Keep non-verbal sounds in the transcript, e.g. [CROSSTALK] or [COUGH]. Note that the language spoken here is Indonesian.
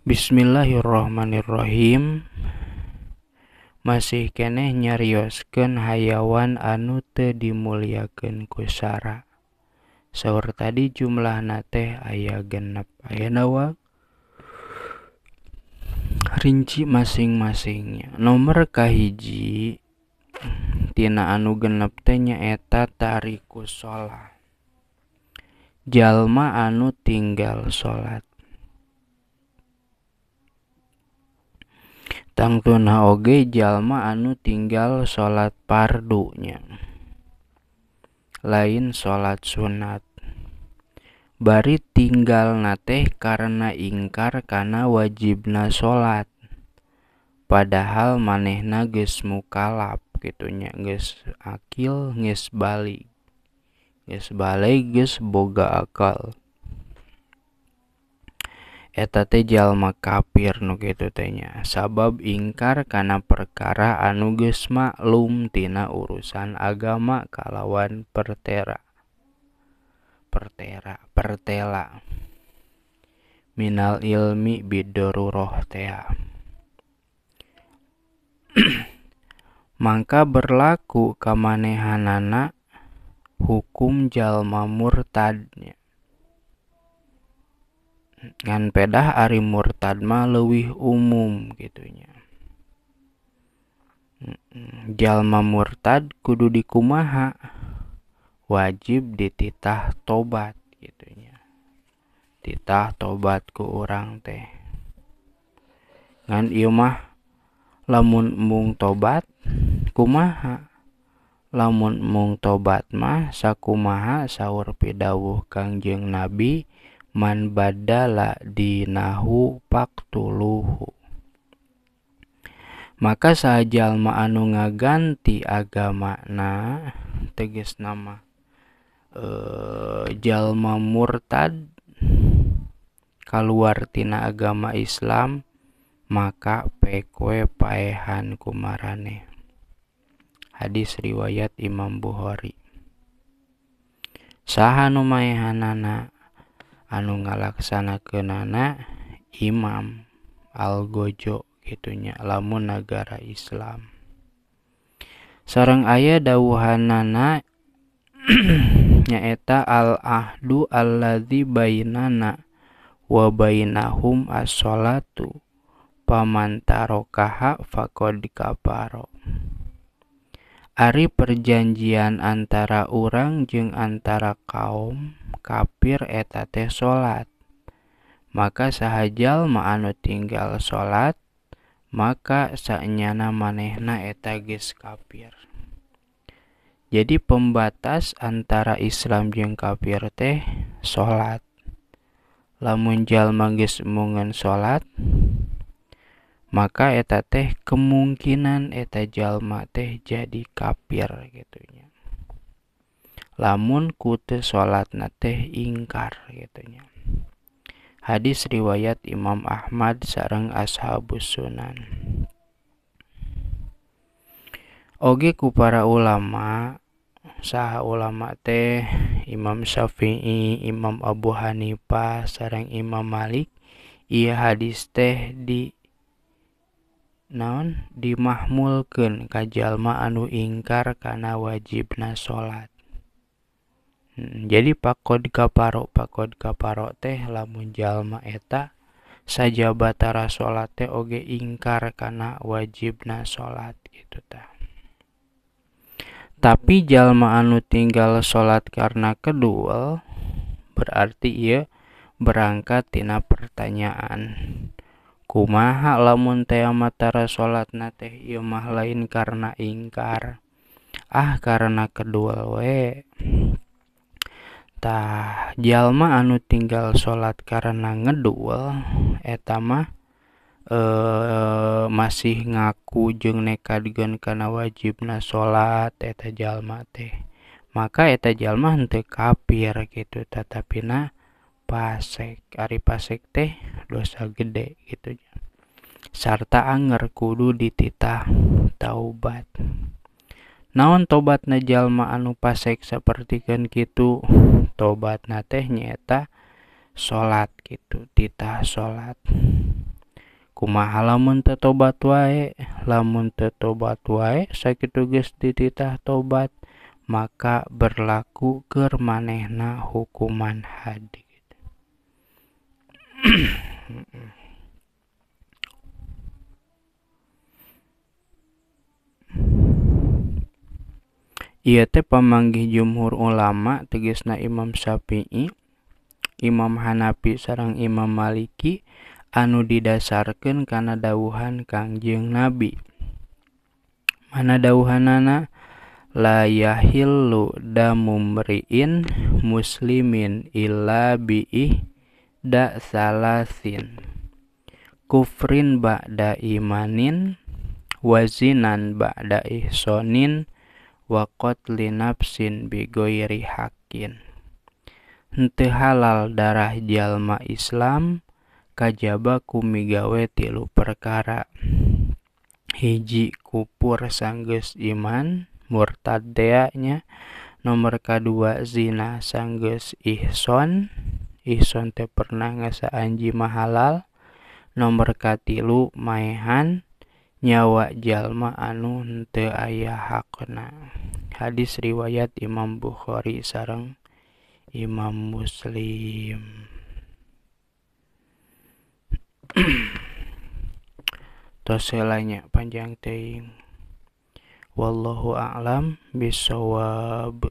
Bismillahirrohmanirrohim masih keneh nyariosken hayawan anu te dimuliaken kusara saur tadi jumlah nate aya genep. Aya nawa? Rinci masing-masingnya. Nomor kahiji tina anu genep teh nyaeta tariku sholat. Jalma anu tinggal salat tangtuna oge jalma anu tinggal salat pardunya. Lain salat sunat. Bari tinggal teh karena ingkar kana wajibna salat padahal manehna geus mukalaf kitunya geus akil geus balik. Geus balik geus boga akal eta teh jalma kafir nu kitu teh nya sabab ingkar kana perkara anu geus maklum tina urusan agama kalawan pertera. Pertera pertela. Minal ilmi bidaruroh teh [CLEARS THROAT] mangka berlaku kamanehanana hukum jalma murtadnya ngan pedah ari murtad leuwih umum gitunya jalma murtad kudu dikumaha. Wajib dititah tobat gitunya titah tobat ku urang teh. Ngan ieu mah lamun mung tobat kumaha? Lamun mung tobat mah sakumaha saur pidawuh Kangjeng Nabi man badala dinahu paktuluhu. Maka sajalma anu ngaganti agamana teges nama e, jalma murtad kaluar tina agama Islam maka pekwe paehan kumarane. Hadis riwayat Imam Bukhari. Saha maehanana anu ngalaksanakeunana Imam Algojo gitunya lamun negara Islam. Sarang ayah dauhanana [CLEARS THROAT] nyaeta al-ahdu alladzi bainana wa bainahum as-salatu pamantarokaha fakod kaparo Ari perjanjian antara orang jeung antara kaum kafir eta teh salat maka sahajal ma anu tinggal salat maka sanyana manehna eta geus kafir. Jadi pembatas antara Islam jeung kafir teh salat lamun jalma geus mungan salat maka eta teh kemungkinan eta jalma teh jadi kafir gitunya lamun kute salat teh ingkar gitunya hadis riwayat Imam Ahmad sareng ashabus sunan. Oge ku para ulama saha ulama teh Imam Syafi'i Imam Abu Hanifah sareng Imam Malik iya hadis teh di naon? Dimahmulkeun ka jalma anu ingkar kana wajibna salat jadi pakod kaparo pakod kaparo teh lamun jalma eta sajabatara salat teh oge ingkar kana wajibna salat gitu tah. Tapi jalma anu tinggal salat karena kedua berarti ia berangkat tina pertanyaan. Kumaha lamun teh matara salatna teh ieu mah lain karena ingkar? Ah karena kedua we tah jalma anu tinggal salat karena ngedul eta mah e, masih ngaku jeung nekadkeun kana wajibna salat eta jalma teh. Maka eta jalma henteu kafir gitu tatapina pasek ari pasek teh dosa gede gitu. Sarta anger kudu dititah taubat. Naon tobatna jalma anu pasek sapertikeun kitu tobatna teh nyaeta salat gitu titah salat kumaha lamun teu tobat wae? Lamun teu tobat wae sakitu geus dititah tobat maka berlaku keur manehna hukuman had [CLEARS THROAT] Ieu teh pamanggih jumhur ulama tegesna Imam Syafi'i, Imam Hanafi sareng Imam Maliki anu didasarkeun kana dawuhan Kangjeng Nabi. Mana dawuhanana? La yahillu damumri'in muslimin illa bi'ih da salasin kufrin ba'da imanin wazinan ba'da ihsonin wa qatli nafsin bi ghairi haqqin. Henteu halal darah jalma Islam kajaba ku migawe tilu perkara. Hiji kupur sanggeus iman murtad nya nomor kadua zina sanggeus ihson. Ihson teh pernah ngasaan jima halal nomor katilu maehan nyawa jalma anu henteu aya hakna hadis riwayat Imam Bukhari sareng Imam Muslim. [CLEARS THROAT] Tos panjang teuing. Wallahu a'lam bisawab